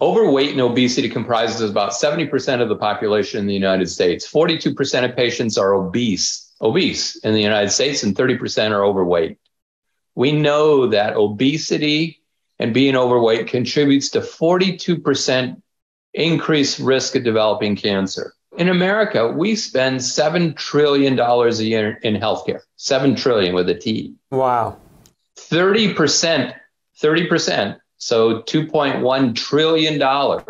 overweight and obesity comprises about 70% of the population in the United States. 42% of patients are obese, obese in the United States, and 30% are overweight. We know that obesity and being overweight contributes to 42% increased risk of developing cancer. In America, we spend $7 trillion a year in healthcare, 7 trillion with a T. Wow. 30%, 30%, so $2.1 trillion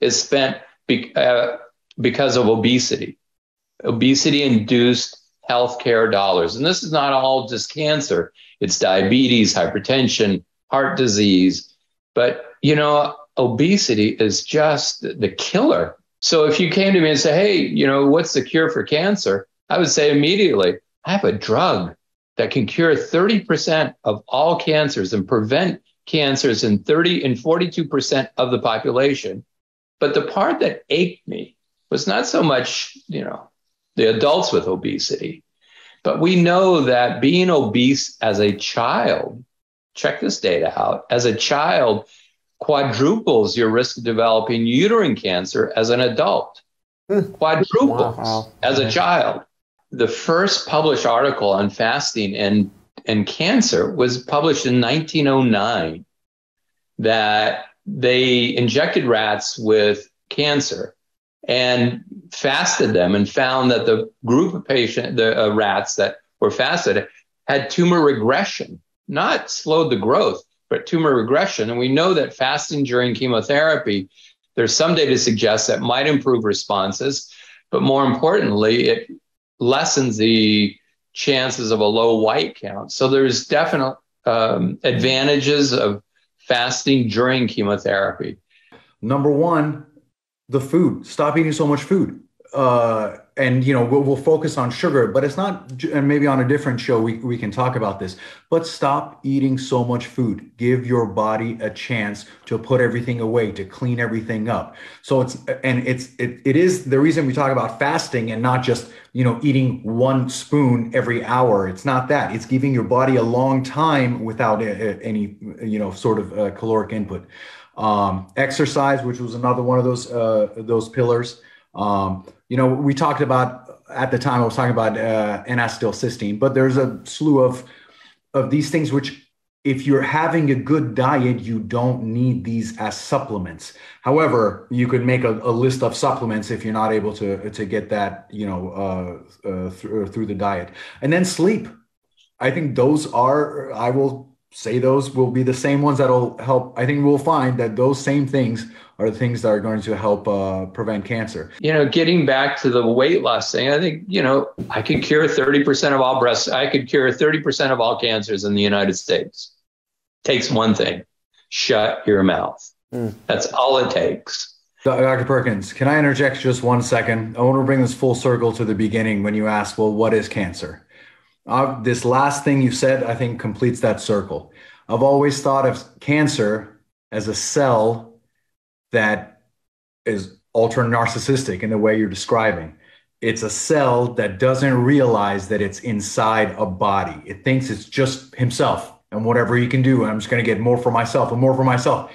is spent be, uh, because of obesity, obesity induced healthcare dollars. And this is not all just cancer, it's diabetes, hypertension, heart disease. But, you know, obesity is just the killer. So if you came to me and say, hey, you know, what's the cure for cancer? I would say immediately, I have a drug that can cure 30% of all cancers and prevent cancers in 30 and 42% of the population. But the part that ached me was not so much, you know, the adults with obesity, but we know that being obese as a child, check this data out, as a child quadruples your risk of developing uterine cancer as an adult. Hmm. Quadruples wow. as a child. The first published article on fasting and, and cancer was published in 1909 that they injected rats with cancer and fasted them and found that the group of patient the uh, rats that were fasted had tumor regression not slowed the growth but tumor regression. And we know that fasting during chemotherapy, there's some data suggests that might improve responses, but more importantly, it lessens the chances of a low white count. So there's definite um, advantages of fasting during chemotherapy. Number one, the food. Stop eating so much food. Uh, and you know we'll, we'll, focus on sugar but it's not and maybe on a different show we, we can talk about this but stop eating so much food. Give your body a chance to put everything away to clean everything up. So it's and it's it, it is the reason we talk about fasting and not just you know eating one spoon every hour. It's not that. It's giving your body a long time without a, a, any you know sort of uh, caloric input. Um, exercise which was another one of those uh, those pillars um, you know, we talked about at the time I was talking about uh, N-acetylcysteine, but there's a slew of of these things which, if you're having a good diet, you don't need these as supplements. However, you could make a, a list of supplements if you're not able to to get that, you know, uh, uh, through, through the diet, and then sleep. I think those are. I will say those will be the same ones that'll help. I think we'll find that those same things are the things that are going to help uh, prevent cancer. You know, getting back to the weight loss thing, I think, you know, I could cure 30% of all breast, I could cure 30% of all cancers in the United States. Takes one thing shut your mouth. Mm. That's all it takes. Dr. Perkins, can I interject just one second? I want to bring this full circle to the beginning when you asked, well, what is cancer? Uh, this last thing you said, I think, completes that circle. I've always thought of cancer as a cell that is ultra narcissistic in the way you're describing. It's a cell that doesn't realize that it's inside a body. It thinks it's just himself and whatever he can do. I'm just going to get more for myself and more for myself.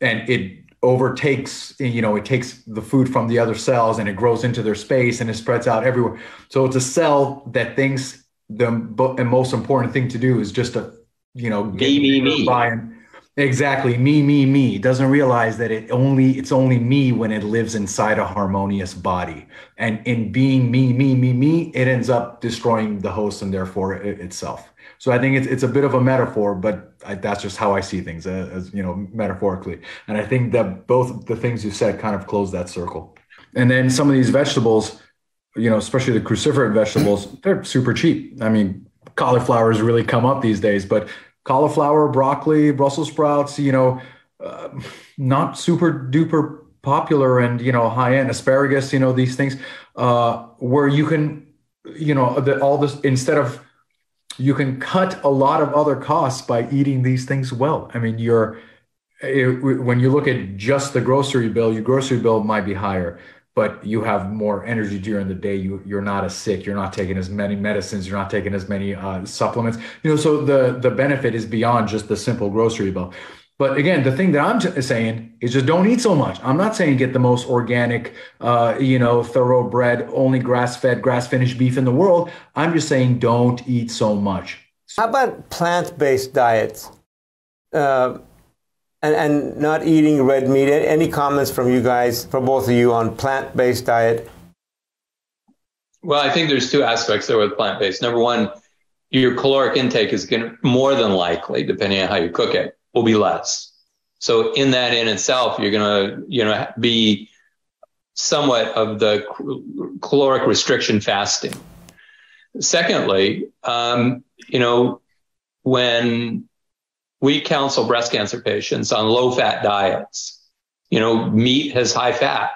And it overtakes, you know, it takes the food from the other cells and it grows into their space and it spreads out everywhere. So it's a cell that thinks the most important thing to do is just to, you know, get me, me, me. Exactly. Me, me, me. Doesn't realize that it only it's only me when it lives inside a harmonious body. And in being me, me, me, me, it ends up destroying the host and therefore it, itself. So I think it's it's a bit of a metaphor, but I, that's just how I see things as, uh, as you know metaphorically. And I think that both the things you said kind of close that circle. And then some of these vegetables, you know, especially the cruciferous vegetables, they're super cheap. I mean, cauliflower has really come up these days, but cauliflower, broccoli, Brussels sprouts, you know, uh, not super duper popular and, you know, high end asparagus, you know, these things uh, where you can, you know, the, all this instead of, you can cut a lot of other costs by eating these things well. I mean, you're, it, when you look at just the grocery bill, your grocery bill might be higher but you have more energy during the day. You you're not as sick. You're not taking as many medicines. You're not taking as many uh, supplements. You know, so the the benefit is beyond just the simple grocery bill. But again, the thing that I'm t- saying is just don't eat so much. I'm not saying get the most organic, uh, you know, thoroughbred, only grass-fed, grass-finished beef in the world. I'm just saying don't eat so much. How about plant-based diets? Uh, and, and not eating red meat. Any comments from you guys, from both of you, on plant-based diet? Well, I think there's two aspects there with plant-based. Number one, your caloric intake is going to more than likely, depending on how you cook it, will be less. So in that in itself, you're going to, you know, be somewhat of the caloric restriction fasting. Secondly, um, you know, when we counsel breast cancer patients on low fat diets, you know, meat has high fat.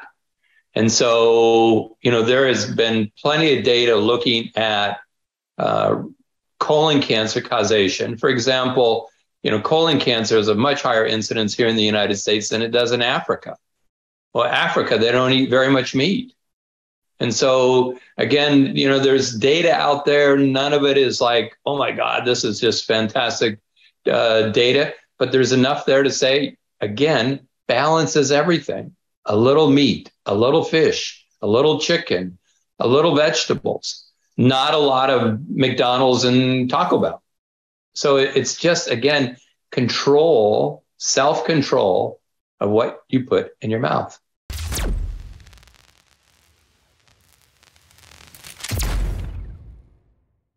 And so, you know, there has been plenty of data looking at uh, colon cancer causation. For example, you know, colon cancer is a much higher incidence here in the United States than it does in Africa. Well, Africa, they don't eat very much meat. And so again, you know, there's data out there. None of it is like, oh my God, this is just fantastic uh, data. But there's enough there to say, again, balance is everything. A little meat, a little fish, a little chicken, a little vegetables, not a lot of McDonald's and Taco Bell. So it's just, again, control, self control of what you put in your mouth.